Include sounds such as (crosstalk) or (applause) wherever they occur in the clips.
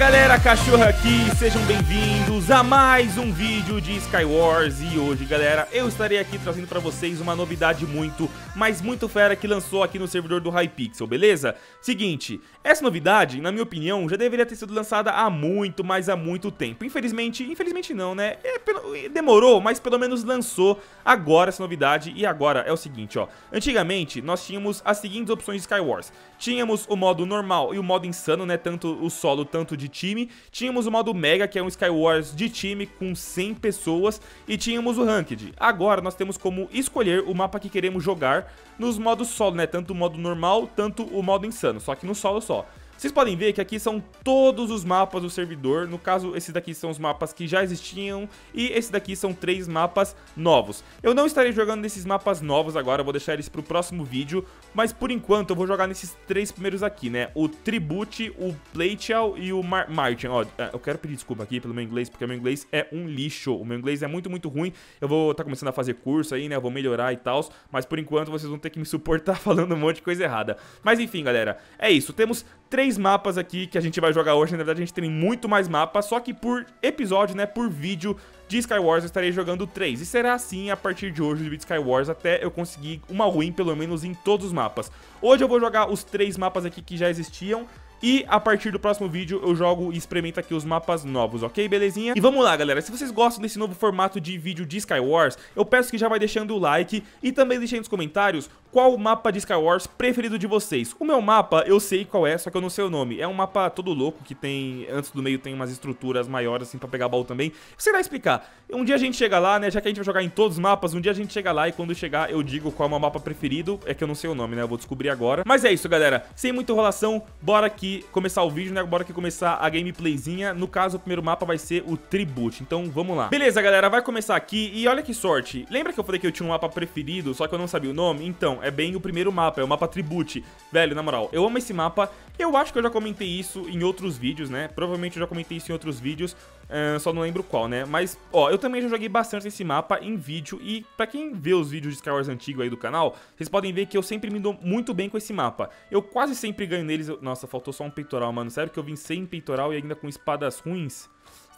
galera, cachorro aqui, sejam bem-vindos a mais um vídeo de Skywars E hoje, galera, eu estarei aqui trazendo pra vocês uma novidade muito, mas muito fera que lançou aqui no servidor do Hypixel, beleza? Seguinte, essa novidade, na minha opinião, já deveria ter sido lançada há muito, mas há muito tempo Infelizmente, infelizmente não, né? É, demorou, mas pelo menos lançou agora essa novidade E agora é o seguinte, ó Antigamente, nós tínhamos as seguintes opções de Skywars Tínhamos o modo normal e o modo insano, né? Tanto o solo, tanto de time. Tínhamos o modo Mega, que é um Skywars de time com 100 pessoas. E tínhamos o Ranked. Agora nós temos como escolher o mapa que queremos jogar nos modos solo, né? Tanto o modo normal, tanto o modo insano. Só que no solo só. Vocês podem ver que aqui são todos os mapas do servidor, no caso esses daqui são os mapas que já existiam e esse daqui são três mapas novos. Eu não estarei jogando nesses mapas novos agora, vou deixar eles para o próximo vídeo, mas por enquanto eu vou jogar nesses três primeiros aqui, né? O Tribute, o Playchal e o Mar Martin. Ó, é, eu quero pedir desculpa aqui pelo meu inglês, porque meu inglês é um lixo, o meu inglês é muito, muito ruim. Eu vou estar tá começando a fazer curso aí, né? Eu vou melhorar e tal, mas por enquanto vocês vão ter que me suportar (laughs) falando um monte de coisa errada. Mas enfim, galera, é isso, temos três mapas aqui que a gente vai jogar hoje. Na verdade, a gente tem muito mais mapas, só que por episódio, né, por vídeo de Skywars eu estarei jogando três. E será assim a partir de hoje de Skywars até eu conseguir uma win pelo menos em todos os mapas. Hoje eu vou jogar os três mapas aqui que já existiam e a partir do próximo vídeo eu jogo e experimento aqui os mapas novos, ok? Belezinha? E vamos lá, galera. Se vocês gostam desse novo formato de vídeo de Skywars, eu peço que já vai deixando o like e também deixem nos comentários qual o mapa de Skywars preferido de vocês. O meu mapa, eu sei qual é, só que eu não sei o nome. É um mapa todo louco, que tem, antes do meio tem umas estruturas maiores, assim, pra pegar baú também. Sei lá explicar. Um dia a gente chega lá, né, já que a gente vai jogar em todos os mapas, um dia a gente chega lá e quando chegar eu digo qual é o meu mapa preferido. É que eu não sei o nome, né, eu vou descobrir agora. Mas é isso, galera. Sem muita enrolação, bora aqui começar o vídeo, né, bora aqui começar a gameplayzinha. No caso, o primeiro mapa vai ser o Tribute, então vamos lá. Beleza, galera, vai começar aqui e olha que sorte. Lembra que eu falei que eu tinha um mapa preferido, só que eu não sabia o nome? Então, é bem o primeiro mapa, é o mapa Tribute. Velho, na moral, eu amo esse mapa. Eu acho que eu já comentei isso em outros vídeos, né? Provavelmente eu já comentei isso em outros vídeos, uh, só não lembro qual, né? Mas, ó, eu também já joguei bastante esse mapa em vídeo e pra quem vê os vídeos de Star Wars antigo aí do canal, vocês podem ver que eu sempre me dou muito bem com esse mapa. Eu quase sempre ganho neles... Nossa, faltou só um peitoral, mano. Sério que eu vim sem peitoral e ainda com espadas ruins?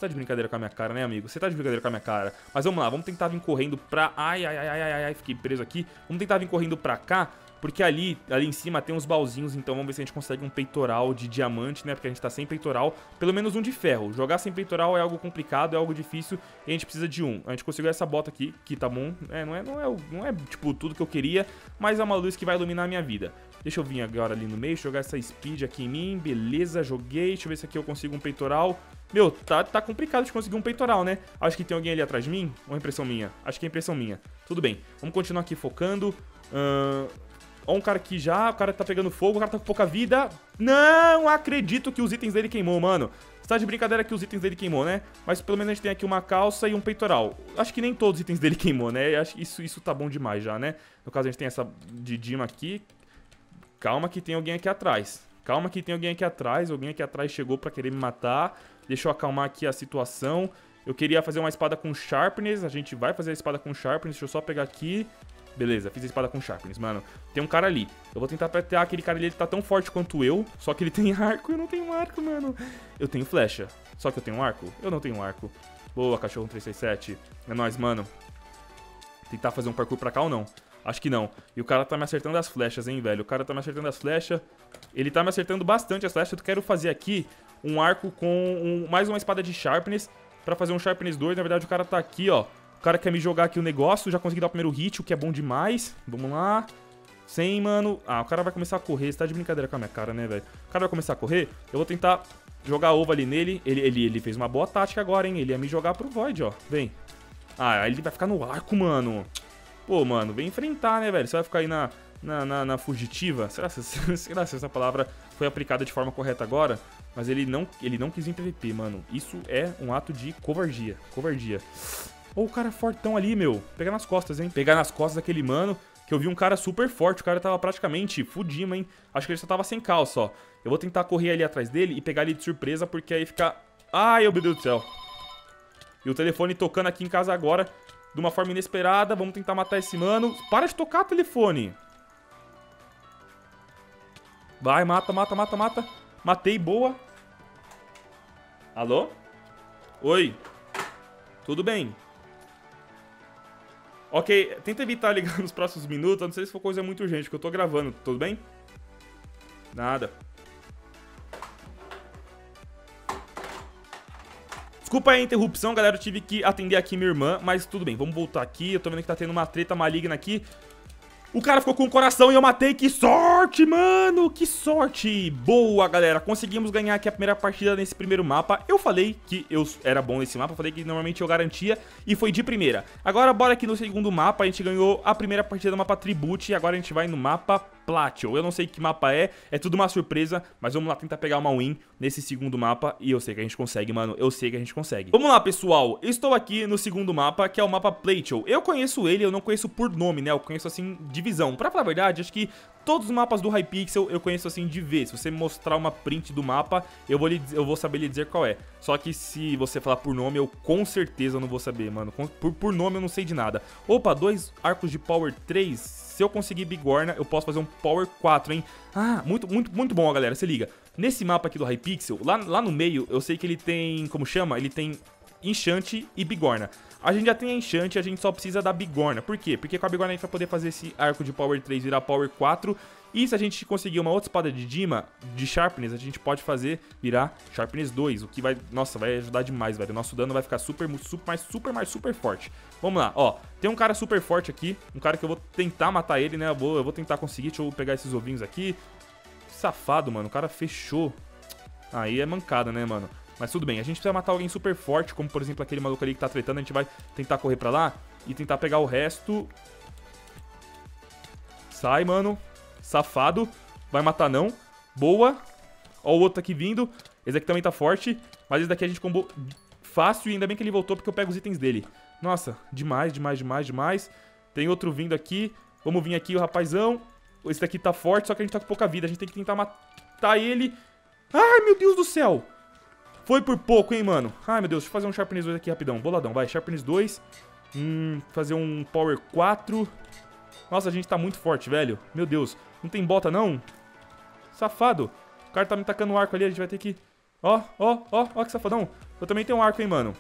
Tá de brincadeira com a minha cara, né, amigo? Você tá de brincadeira com a minha cara. Mas vamos lá, vamos tentar vir correndo pra... Ai, ai, ai, ai, ai, ai, fiquei preso aqui. Vamos tentar vir correndo pra cá, porque ali, ali em cima tem uns baúzinhos, então vamos ver se a gente consegue um peitoral de diamante, né? Porque a gente tá sem peitoral, pelo menos um de ferro. Jogar sem peitoral é algo complicado, é algo difícil e a gente precisa de um. A gente conseguiu essa bota aqui, que tá bom. É, não é, não é, não é tipo tudo que eu queria, mas é uma luz que vai iluminar a minha vida. Deixa eu vir agora ali no meio, jogar essa speed aqui em mim, beleza, joguei. Deixa eu ver se aqui eu consigo um peitoral. Meu, tá, tá complicado de conseguir um peitoral, né? Acho que tem alguém ali atrás de mim. Ou é impressão minha? Acho que é impressão minha. Tudo bem. Vamos continuar aqui focando. Uh... Ó um cara aqui já, o cara tá pegando fogo, o cara tá com pouca vida. Não acredito que os itens dele queimou, mano. Você tá de brincadeira que os itens dele queimou, né? Mas pelo menos a gente tem aqui uma calça e um peitoral. Acho que nem todos os itens dele queimou, né? Acho que isso, isso tá bom demais já, né? No caso a gente tem essa de Dima aqui. Calma que tem alguém aqui atrás. Calma que tem alguém aqui atrás. Alguém aqui atrás chegou pra querer me matar. Deixa eu acalmar aqui a situação. Eu queria fazer uma espada com sharpness. A gente vai fazer a espada com sharpness. Deixa eu só pegar aqui. Beleza, fiz a espada com sharpness, mano. Tem um cara ali. Eu vou tentar apertar aquele cara ali. Ele tá tão forte quanto eu. Só que ele (laughs) tem arco. Eu não tenho arco, mano. Eu tenho flecha. Só que eu tenho arco? Eu não tenho arco. Boa, cachorro 367. É nóis, mano. Tentar fazer um parkour pra cá ou não? Acho que não. E o cara tá me acertando as flechas, hein, velho. O cara tá me acertando as flechas. Ele tá me acertando bastante as flechas. Eu quero fazer aqui um arco com um, mais uma espada de Sharpness pra fazer um Sharpness 2. Na verdade, o cara tá aqui, ó. O cara quer me jogar aqui o negócio. Já consegui dar o primeiro hit, o que é bom demais. Vamos lá. 100, mano. Ah, o cara vai começar a correr. Você tá de brincadeira com a minha cara, né, velho? O cara vai começar a correr. Eu vou tentar jogar ovo ali nele. Ele, ele, ele fez uma boa tática agora, hein? Ele ia me jogar pro Void, ó. Vem. Ah, ele vai ficar no arco, mano. Pô, mano, vem enfrentar, né, velho? Você vai ficar aí na, na, na, na fugitiva? Será, (laughs) será se essa palavra foi aplicada de forma correta agora? Mas ele não, ele não quis vir PVP, mano. Isso é um ato de covardia. Covardia. Ô, oh, o cara fortão ali, meu. Pegar nas costas, hein? Pegar nas costas daquele mano, que eu vi um cara super forte. O cara tava praticamente fudido, hein? Acho que ele só tava sem calça, ó. Eu vou tentar correr ali atrás dele e pegar ele de surpresa, porque aí fica... Ai, meu Deus do céu. E o telefone tocando aqui em casa agora de uma forma inesperada. Vamos tentar matar esse mano. Para de tocar telefone. Vai, mata, mata, mata, mata. Matei, boa. Alô? Oi. Tudo bem? Ok, tenta evitar (laughs) ligar nos próximos minutos, não sei se for coisa muito urgente, porque eu tô gravando, tudo bem? Nada. Desculpa a interrupção, galera, eu tive que atender aqui minha irmã, mas tudo bem, vamos voltar aqui, eu tô vendo que tá tendo uma treta maligna aqui. O cara ficou com o coração e eu matei. Que sorte, mano. Que sorte. Boa, galera. Conseguimos ganhar aqui a primeira partida nesse primeiro mapa. Eu falei que eu era bom nesse mapa. Falei que normalmente eu garantia. E foi de primeira. Agora, bora aqui no segundo mapa. A gente ganhou a primeira partida do mapa Tribute. E agora a gente vai no mapa Plateau. Eu não sei que mapa é, é tudo uma surpresa, mas vamos lá tentar pegar uma win nesse segundo mapa e eu sei que a gente consegue, mano, eu sei que a gente consegue. Vamos lá, pessoal, estou aqui no segundo mapa, que é o mapa Plateau. Eu conheço ele, eu não conheço por nome, né, eu conheço assim, divisão. Pra falar a verdade, acho que todos os mapas do Hypixel eu conheço assim de ver. Se você mostrar uma print do mapa, eu vou, lhe, eu vou saber lhe dizer qual é. Só que se você falar por nome, eu com certeza não vou saber, mano. Por, por nome eu não sei de nada. Opa, dois arcos de Power 3 se eu conseguir Bigorna, eu posso fazer um Power 4, hein? Ah, muito, muito, muito bom, galera. Se liga. Nesse mapa aqui do Hypixel, lá, lá no meio, eu sei que ele tem, como chama? Ele tem Enchante e Bigorna. A gente já tem a Enchante, a gente só precisa da Bigorna. Por quê? Porque com a Bigorna a gente vai poder fazer esse arco de Power 3 virar Power 4 e se a gente conseguir uma outra espada de Dima, de Sharpness, a gente pode fazer virar Sharpness 2, o que vai, nossa, vai ajudar demais, velho. Nosso dano vai ficar super, super, mais, super, mais, super forte. Vamos lá, ó, tem um cara super forte aqui, um cara que eu vou tentar matar ele, né, eu vou, eu vou tentar conseguir, deixa eu pegar esses ovinhos aqui. Que safado, mano, o cara fechou. Aí é mancada, né, mano. Mas tudo bem, a gente precisa matar alguém super forte, como por exemplo aquele maluco ali que tá tretando, a gente vai tentar correr pra lá e tentar pegar o resto. Sai, mano. Safado. Vai matar não. Boa. Ó o outro aqui vindo. Esse aqui também tá forte. Mas esse daqui a gente combou fácil e ainda bem que ele voltou porque eu pego os itens dele. Nossa, demais, demais, demais, demais. Tem outro vindo aqui. Vamos vir aqui, o rapazão. Esse daqui tá forte, só que a gente tá com pouca vida. A gente tem que tentar matar ele. Ai, meu Deus do céu. Foi por pouco, hein, mano. Ai, meu Deus. Deixa eu fazer um Sharpness 2 aqui rapidão. Boladão, vai. Sharpness 2. Hum, fazer um Power 4. Nossa, a gente tá muito forte, velho. Meu Deus. Não tem bota, não? Safado. O cara tá me tacando um arco ali, a gente vai ter que... Ó, ó, ó, ó que safadão. Eu também tenho um arco, hein, mano.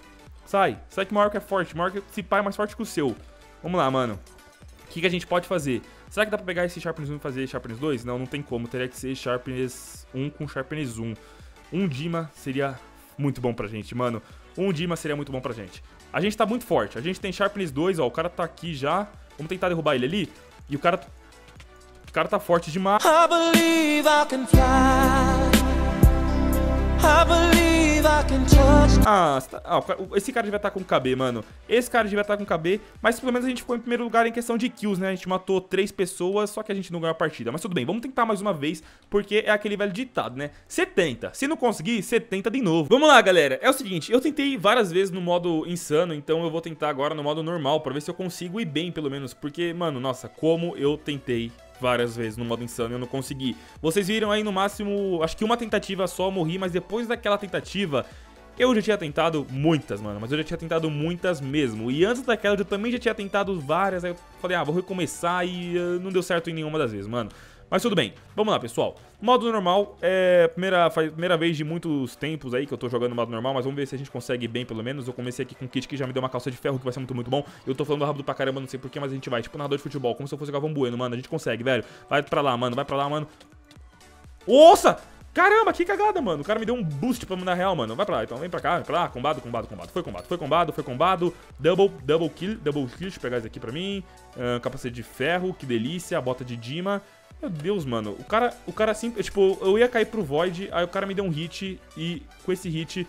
Sai. Sai que meu arco é forte. Meu arco, se pá, é mais forte que o seu. Vamos lá, mano. O que, que a gente pode fazer? Será que dá pra pegar esse Sharpness 1 e fazer Sharpness 2? Não, não tem como. Teria que ser Sharpness 1 com Sharpness 1. Um Dima seria muito bom pra gente, mano. Um Dima seria muito bom pra gente. A gente tá muito forte. A gente tem Sharpness 2, ó. O cara tá aqui já. Vamos tentar derrubar ele ali. E o cara o cara tá forte demais. I believe I can fly. I believe I can touch. Ah, ah, esse cara devia estar tá com KB, mano. Esse cara devia estar tá com KB, mas pelo menos a gente ficou em primeiro lugar em questão de kills, né? A gente matou três pessoas, só que a gente não ganhou a partida. Mas tudo bem, vamos tentar mais uma vez, porque é aquele velho ditado, né? Você tenta. Se não conseguir, você tenta de novo. Vamos lá, galera. É o seguinte, eu tentei várias vezes no modo insano, então eu vou tentar agora no modo normal, pra ver se eu consigo ir bem, pelo menos. Porque, mano, nossa, como eu tentei várias vezes no modo insano e eu não consegui. Vocês viram aí no máximo, acho que uma tentativa só morri, mas depois daquela tentativa eu já tinha tentado muitas, mano, mas eu já tinha tentado muitas mesmo. E antes daquela eu também já tinha tentado várias, aí eu falei, ah, vou recomeçar e uh, não deu certo em nenhuma das vezes, mano. Mas tudo bem, vamos lá, pessoal. Modo normal, é primeira, primeira vez de muitos tempos aí que eu tô jogando modo normal, mas vamos ver se a gente consegue bem pelo menos. Eu comecei aqui com um kit que já me deu uma calça de ferro, que vai ser muito, muito bom. Eu tô falando rápido pra caramba, não sei porquê, mas a gente vai. Tipo narrador de futebol, como se eu fosse Galvão Bueno, mano. A gente consegue, velho. Vai pra lá, mano, vai pra lá, mano. Nossa! Caramba, que cagada, mano. O cara me deu um boost pra mandar real, mano. Vai pra lá, então. Vem pra cá, vem pra lá. Combado, combado, combado. Foi combado, foi combado, foi combado. Double, double kill, double kill. Deixa eu pegar isso aqui pra mim. Uh, capacete de ferro, que delícia. Bota de Dima. Meu Deus, mano. O cara, o cara assim, tipo, eu ia cair pro Void, aí o cara me deu um hit e com esse hit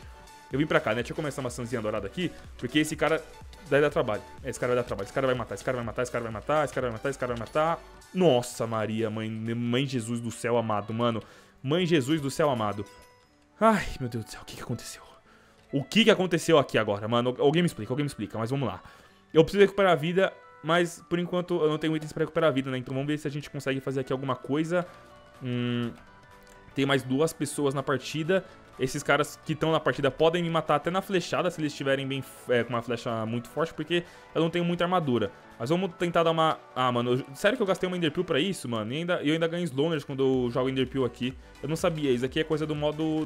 eu vim pra cá, né? Deixa eu começar uma maçãzinha dourada aqui, porque esse cara daí dá trabalho. Esse cara vai dar trabalho. Esse cara vai matar, esse cara vai matar, esse cara vai matar, esse cara vai matar, esse cara vai matar. Nossa, Maria, mãe, mãe Jesus do céu amado, mano. Mãe Jesus do céu amado. Ai, meu Deus do céu, o que que aconteceu? O que que aconteceu aqui agora, mano? Alguém me explica, alguém me explica, mas vamos lá. Eu preciso recuperar a vida mas, por enquanto, eu não tenho itens pra recuperar a vida, né? Então vamos ver se a gente consegue fazer aqui alguma coisa. Hum, tem mais duas pessoas na partida. Esses caras que estão na partida podem me matar até na flechada se eles estiverem bem é, com uma flecha muito forte, porque eu não tenho muita armadura. Mas vamos tentar dar uma... Ah, mano, eu... sério que eu gastei uma Enderpeel pra isso, mano? E ainda, eu ainda ganho Sloners quando eu jogo Enderpeel aqui. Eu não sabia, isso aqui é coisa do modo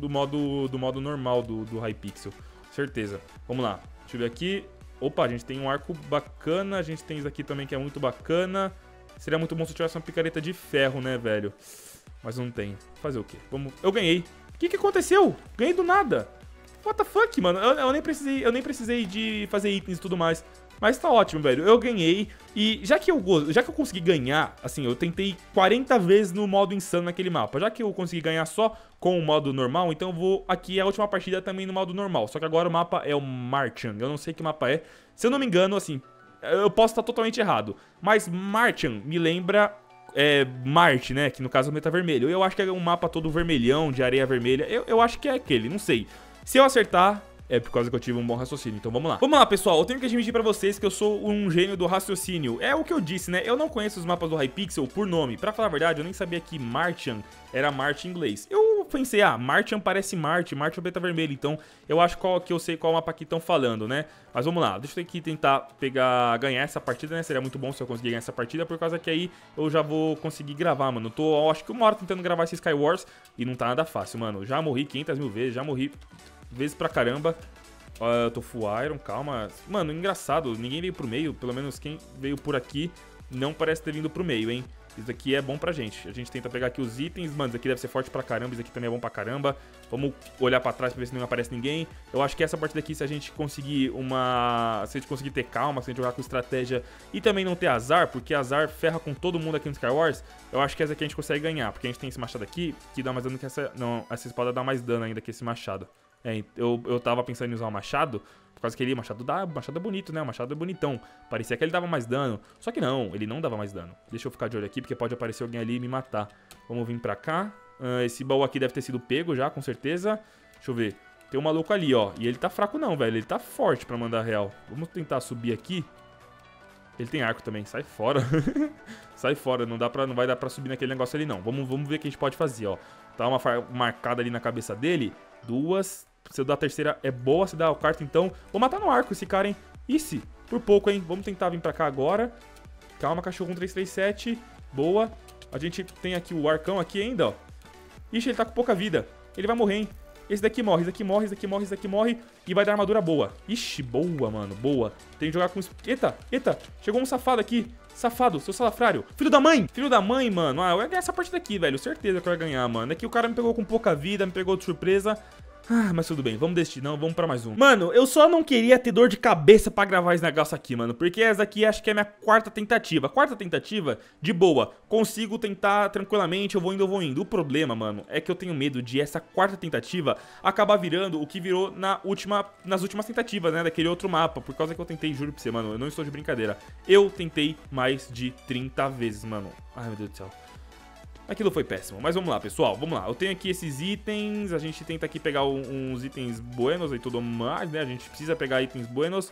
do modo, do modo normal do, do Hypixel. Certeza. Vamos lá, deixa eu ver aqui. Opa, a gente tem um arco bacana, a gente tem isso aqui também que é muito bacana. Seria muito bom se eu tivesse uma picareta de ferro, né, velho? Mas não tem. Fazer o quê? Vamos... Eu ganhei. O que, que aconteceu? Ganhei do nada. What the fuck, mano? Eu, eu, nem precisei, eu nem precisei de fazer itens e tudo mais. Mas tá ótimo, velho. Eu ganhei. E já que eu, já que eu consegui ganhar, assim, eu tentei 40 vezes no modo insano naquele mapa. Já que eu consegui ganhar só com o modo normal, então eu vou aqui a última partida também no modo normal. Só que agora o mapa é o Martian. Eu não sei que mapa é. Se eu não me engano, assim, eu posso estar totalmente errado. Mas Martian me lembra é, Marte, né? Que no caso é o meta vermelho. Eu acho que é um mapa todo vermelhão, de areia vermelha. Eu, eu acho que é aquele, não sei. Se eu acertar, é por causa que eu tive um bom raciocínio. Então vamos lá. Vamos lá, pessoal. Eu tenho que admitir pra vocês que eu sou um gênio do raciocínio. É o que eu disse, né? Eu não conheço os mapas do Hypixel por nome. Pra falar a verdade, eu nem sabia que Martian era Marte em inglês. Eu pensei, ah, Martian parece Marte, Marte é o beta vermelho. Então eu acho qual, que eu sei qual mapa que estão falando, né? Mas vamos lá. Deixa eu aqui tentar pegar, ganhar essa partida, né? Seria muito bom se eu conseguir ganhar essa partida, por causa que aí eu já vou conseguir gravar, mano. Eu tô, acho que uma hora tentando gravar esse Skywars e não tá nada fácil, mano. Já morri 500 mil vezes, já morri vezes pra caramba. Uh, tô full iron, calma. Mano, engraçado, ninguém veio pro meio, pelo menos quem veio por aqui não parece ter vindo pro meio, hein? Isso aqui é bom pra gente. A gente tenta pegar aqui os itens, mano, isso aqui deve ser forte pra caramba, isso aqui também é bom pra caramba. Vamos olhar pra trás pra ver se não aparece ninguém. Eu acho que essa partida aqui, se a gente conseguir uma... Se a gente conseguir ter calma, se a gente jogar com estratégia e também não ter azar, porque azar ferra com todo mundo aqui no Skywars, eu acho que essa aqui a gente consegue ganhar, porque a gente tem esse machado aqui, que dá mais dano que essa... Não, essa espada dá mais dano ainda que esse machado. É, eu, eu tava pensando em usar o machado, por causa que ele, machado dá, machado é bonito, né? O machado é bonitão. Parecia que ele dava mais dano. Só que não, ele não dava mais dano. Deixa eu ficar de olho aqui, porque pode aparecer alguém ali e me matar. Vamos vir pra cá. Uh, esse baú aqui deve ter sido pego já, com certeza. Deixa eu ver. Tem um maluco ali, ó. E ele tá fraco não, velho. Ele tá forte pra mandar real. Vamos tentar subir aqui. Ele tem arco também. Sai fora. (laughs) Sai fora. Não, dá pra, não vai dar pra subir naquele negócio ali, não. Vamos, vamos ver o que a gente pode fazer, ó. Tá uma marcada ali na cabeça dele. Duas, se eu dar a terceira é boa, se dar o quarto, então... Vou matar no arco esse cara, hein? Isse, por pouco, hein? Vamos tentar vir pra cá agora. Calma, cachorro 1337. Boa. A gente tem aqui o arcão aqui ainda, ó. Ixi, ele tá com pouca vida. Ele vai morrer, hein? Esse daqui morre, esse daqui morre, esse daqui morre, esse daqui morre. E vai dar armadura boa. Ixi, boa, mano, boa. Tem que jogar com... Eita, eita. Chegou um safado aqui. Safado, seu salafrário. Filho da mãe. Filho da mãe, mano. Ah, eu ia ganhar essa partida aqui, velho. Certeza que eu ia ganhar, mano. É que o cara me pegou com pouca vida, me pegou de surpresa. Ah, mas tudo bem, vamos deste não, vamos pra mais um. Mano, eu só não queria ter dor de cabeça pra gravar esse negócio aqui, mano. Porque essa aqui acho que é minha quarta tentativa. Quarta tentativa, de boa. Consigo tentar tranquilamente, eu vou indo, eu vou indo. O problema, mano, é que eu tenho medo de essa quarta tentativa acabar virando o que virou na última, nas últimas tentativas, né? Daquele outro mapa. Por causa que eu tentei, juro pra você, mano, eu não estou de brincadeira. Eu tentei mais de 30 vezes, mano. Ai, meu Deus do céu. Aquilo foi péssimo, mas vamos lá, pessoal, vamos lá. Eu tenho aqui esses itens, a gente tenta aqui pegar uns itens buenos e tudo mais, né? A gente precisa pegar itens buenos.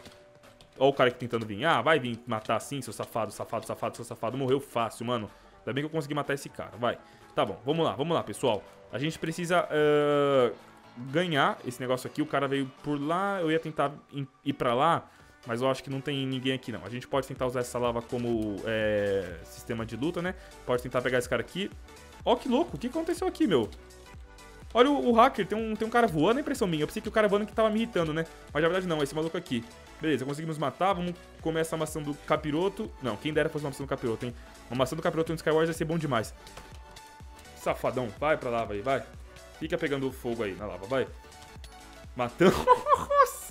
Olha o cara aqui tentando vir. Ah, vai vir matar assim, seu safado, safado, safado, seu safado. Morreu fácil, mano. Ainda bem que eu consegui matar esse cara, vai. Tá bom, vamos lá, vamos lá, pessoal. A gente precisa uh, ganhar esse negócio aqui. O cara veio por lá, eu ia tentar ir pra lá, mas eu acho que não tem ninguém aqui, não. A gente pode tentar usar essa lava como é, sistema de luta, né? Pode tentar pegar esse cara aqui. Ó, oh, que louco. O que aconteceu aqui, meu? Olha o, o, hacker. Tem um, tem um cara voando. É impressão minha. Eu pensei que o cara voando que tava me irritando, né? Mas na verdade não. É esse maluco aqui. Beleza, conseguimos matar. Vamos comer essa maçã do capiroto. Não, quem dera fosse uma maçã do capiroto, hein? Uma maçã do capiroto no Skywars vai ser bom demais. Safadão. Vai pra lava aí, vai. Fica pegando fogo aí na lava, vai. Matando. (laughs)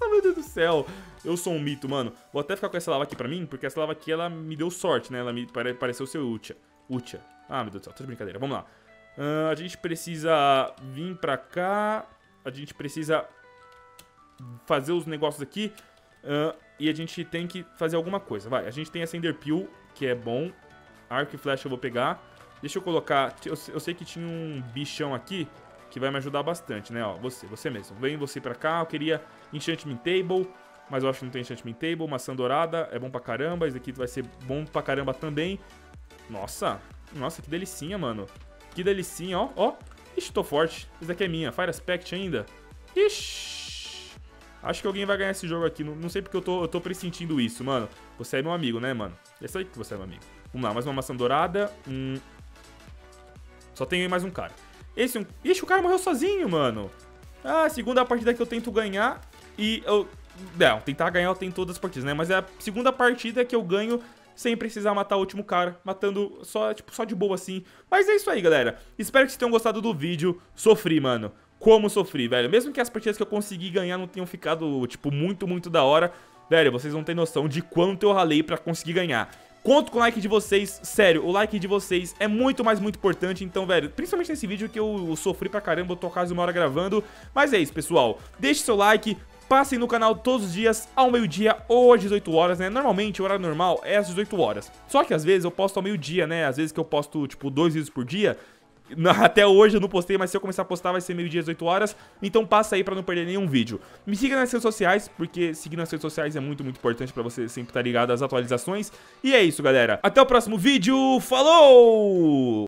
(laughs) Meu Deus do céu. Eu sou um mito, mano. Vou até ficar com essa lava aqui pra mim, porque essa lava aqui, ela me deu sorte, né? Ela me pareceu ser Ucha. Ucha. Ah, meu Deus do céu, tô de brincadeira. Vamos lá. Uh, a gente precisa vir pra cá. A gente precisa fazer os negócios aqui. Uh, e a gente tem que fazer alguma coisa. Vai, a gente tem essa Enderpeel, que é bom. Arco e flecha eu vou pegar. Deixa eu colocar... Eu, eu sei que tinha um bichão aqui que vai me ajudar bastante, né? Ó, você, você mesmo. Vem você pra cá. Eu queria Enchantment Table, mas eu acho que não tem Enchantment Table. Maçã dourada é bom pra caramba. Esse aqui vai ser bom pra caramba também. Nossa, nossa, que delicinha, mano. Que delicinha, ó, ó. Ixi, tô forte. Esse daqui é minha. Fire Aspect ainda. Ixi. Acho que alguém vai ganhar esse jogo aqui. Não, não sei porque eu tô, eu tô pressentindo isso, mano. Você é meu amigo, né, mano? É isso aí que você é meu amigo. Vamos lá, mais uma maçã dourada. Hum. Só tem mais um cara. Esse um... Ixi, o cara morreu sozinho, mano. Ah, segunda partida que eu tento ganhar. E eu... Não, tentar ganhar eu tenho todas as partidas, né? Mas é a segunda partida que eu ganho sem precisar matar o último cara, matando só, tipo, só de boa assim. Mas é isso aí, galera. Espero que vocês tenham gostado do vídeo. Sofri, mano. Como sofri, velho. Mesmo que as partidas que eu consegui ganhar não tenham ficado, tipo, muito, muito da hora, velho, vocês não têm noção de quanto eu ralei pra conseguir ganhar. Conto com o like de vocês, sério, o like de vocês é muito mais, muito importante, então, velho, principalmente nesse vídeo que eu sofri pra caramba, eu tô quase uma hora gravando, mas é isso, pessoal, deixe seu like, Passem no canal todos os dias ao meio-dia ou às 18 horas, né? Normalmente o horário normal é às 18 horas. Só que às vezes eu posto ao meio-dia, né? Às vezes que eu posto, tipo, dois vídeos por dia. (laughs) Até hoje eu não postei, mas se eu começar a postar vai ser meio-dia às 18 horas. Então passa aí pra não perder nenhum vídeo. Me siga nas redes sociais, porque seguir nas redes sociais é muito, muito importante pra você sempre estar ligado às atualizações. E é isso, galera. Até o próximo vídeo. Falou!